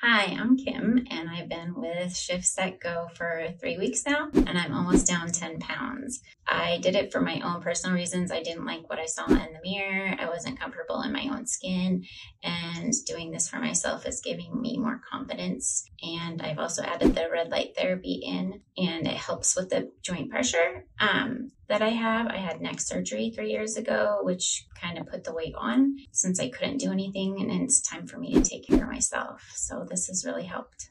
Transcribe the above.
Hi, I'm Kim, and I've been with ShiftSetGo for three weeks now, and I'm almost down 10 pounds. I did it for my own personal reasons. I didn't like what I saw in the mirror, I wasn't comfortable in my skin, and doing this for myself is giving me more confidence. And I've also added the red light therapy in, and it helps with the joint pressure um, that I have. I had neck surgery three years ago, which kind of put the weight on since I couldn't do anything, and it's time for me to take care of myself. So this has really helped.